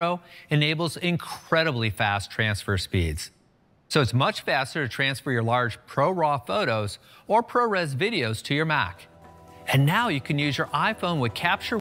Pro enables incredibly fast transfer speeds. So it's much faster to transfer your large ProRAW photos or ProRes videos to your Mac. And now you can use your iPhone with Capture